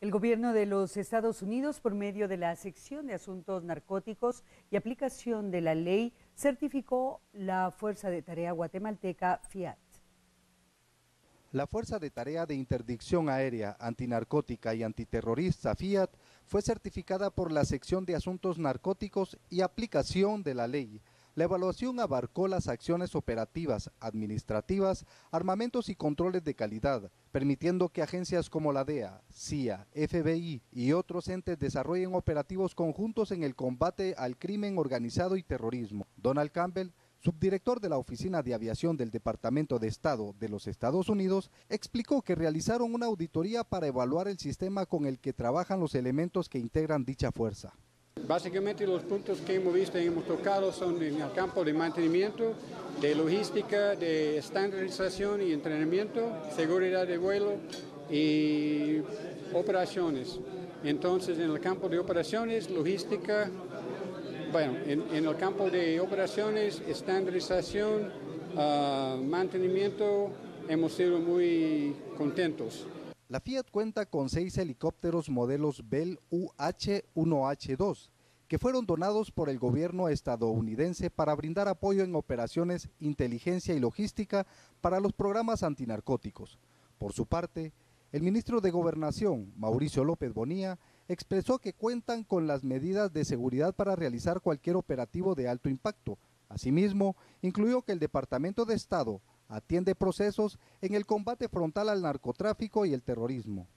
El gobierno de los Estados Unidos, por medio de la sección de asuntos narcóticos y aplicación de la ley, certificó la Fuerza de Tarea Guatemalteca FIAT. La Fuerza de Tarea de Interdicción Aérea, Antinarcótica y Antiterrorista FIAT fue certificada por la sección de asuntos narcóticos y aplicación de la ley la evaluación abarcó las acciones operativas, administrativas, armamentos y controles de calidad, permitiendo que agencias como la DEA, CIA, FBI y otros entes desarrollen operativos conjuntos en el combate al crimen organizado y terrorismo. Donald Campbell, subdirector de la Oficina de Aviación del Departamento de Estado de los Estados Unidos, explicó que realizaron una auditoría para evaluar el sistema con el que trabajan los elementos que integran dicha fuerza. Básicamente los puntos que hemos visto y hemos tocado son en el campo de mantenimiento, de logística, de estandarización y entrenamiento, seguridad de vuelo y operaciones. Entonces en el campo de operaciones, logística, bueno, en, el campo de operaciones, estandarización, ah, mantenimiento, hemos sido muy contentos. La Fiat cuenta con seis helicópteros modelos Bell UH-1H2 que fueron donados por el gobierno estadounidense para brindar apoyo en operaciones, inteligencia y logística para los programas antinarcóticos. Por su parte, el ministro de Gobernación, Mauricio López Bonía, expresó que cuentan con las medidas de seguridad para realizar cualquier operativo de alto impacto. Asimismo, incluyó que el Departamento de Estado atiende procesos en el combate frontal al narcotráfico y el terrorismo.